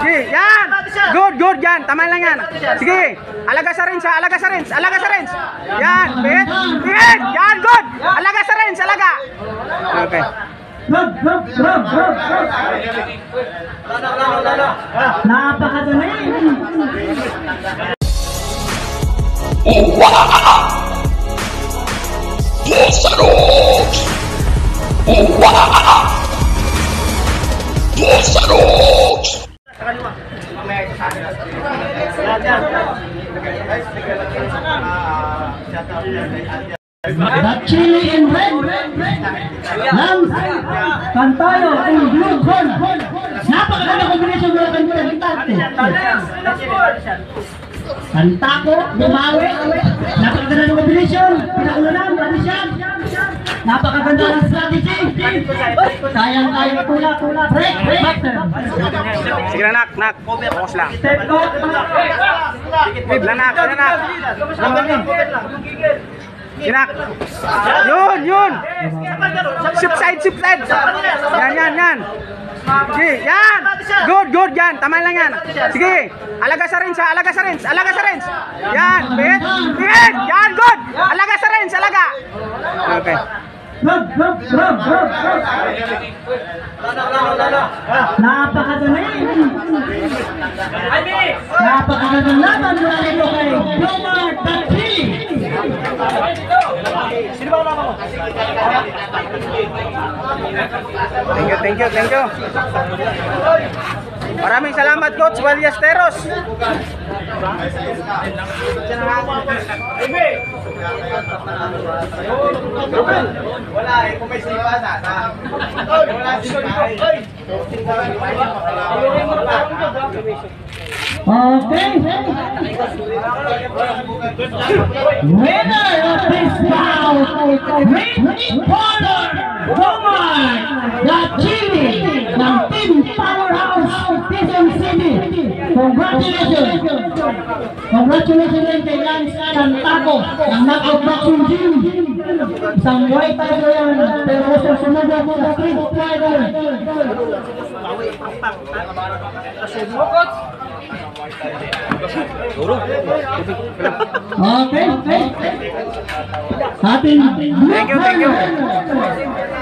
Sige, yan. Good, good, yan. Tama lang yan. Sige. Alaga sa rinsa, alaga sa rinsa, alaga sa rinsa. Yan, bit. Bit. Yan, good. Alaga sa rinsa, alaga. Okay. Rob, Rob, Rob. The chili in red. Lams. Pantayo in blue corn. Napakaganda kombinasyon ng kantante. Kantako, bumawi. Napakaganda ng kombinasyon. Pinakulunan, tradisyon. Napakaganda ng strategy. Sayang tayo tula, tula. Break, break. Sige na, nak, nak. Focus lang. Step out. Wait lang, nak. Sige, nak. Sinak. Yun, yun. Sip side, sip side. Yan, yan, yan. Sige, yan. Good, good, yan. Tama lang yan. Sige. Alaga sa rinsa, alaga sa rinsa, alaga sa rinsa. Yan, bit. Bit. Yan, good. Alaga sa rinsa, alaga. Okay. Rob, Napakadali. Napakagandang laban mula rito kay Glomar Tatili. Thank you, thank you, thank you. Maraming salamat, Coach Ballesteros. Wala eh, kung may sipa na. Wala eh. Okay. Winner of this bout, Ring Corner, Roman Gachini ng Team Powerhouse Quezon City. Congratulations! Congratulations kay Lance Santaco ng knockout boxing gym. Isang yan, pero sa sunod ako sa street fighter. Okay, okay. Ating Thank you, thank you.